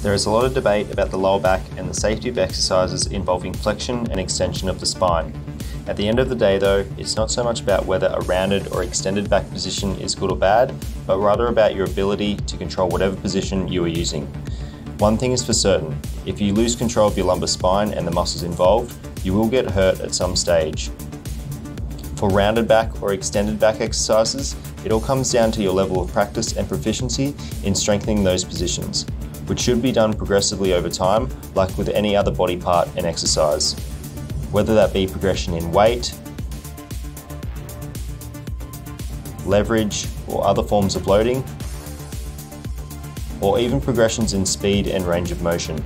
There is a lot of debate about the lower back and the safety of exercises involving flexion and extension of the spine. At the end of the day though, it's not so much about whether a rounded or extended back position is good or bad, but rather about your ability to control whatever position you are using. One thing is for certain, if you lose control of your lumbar spine and the muscles involved, you will get hurt at some stage. For rounded back or extended back exercises, it all comes down to your level of practice and proficiency in strengthening those positions, which should be done progressively over time, like with any other body part and exercise. Whether that be progression in weight, leverage, or other forms of loading, or even progressions in speed and range of motion.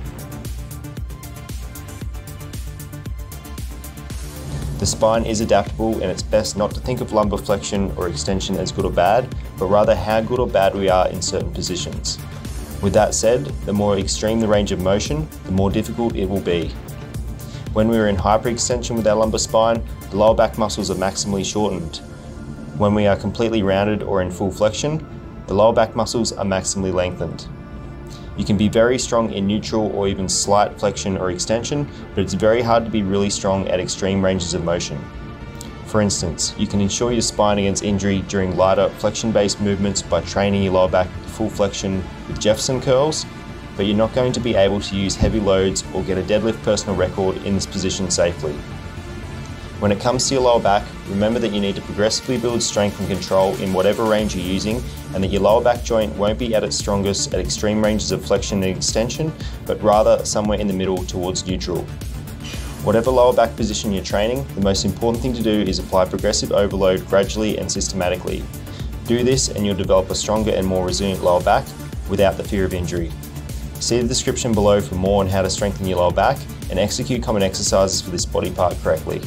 The spine is adaptable and it's best not to think of lumbar flexion or extension as good or bad, but rather how good or bad we are in certain positions. With that said, the more extreme the range of motion, the more difficult it will be. When we are in hyperextension with our lumbar spine, the lower back muscles are maximally shortened. When we are completely rounded or in full flexion, the lower back muscles are maximally lengthened. You can be very strong in neutral or even slight flexion or extension, but it's very hard to be really strong at extreme ranges of motion. For instance, you can ensure your spine against injury during lighter flexion-based movements by training your lower back full flexion with Jefferson curls, but you're not going to be able to use heavy loads or get a deadlift personal record in this position safely. When it comes to your lower back, remember that you need to progressively build strength and control in whatever range you're using and that your lower back joint won't be at its strongest at extreme ranges of flexion and extension, but rather somewhere in the middle towards neutral. Whatever lower back position you're training, the most important thing to do is apply progressive overload gradually and systematically. Do this and you'll develop a stronger and more resilient lower back without the fear of injury. See the description below for more on how to strengthen your lower back and execute common exercises for this body part correctly.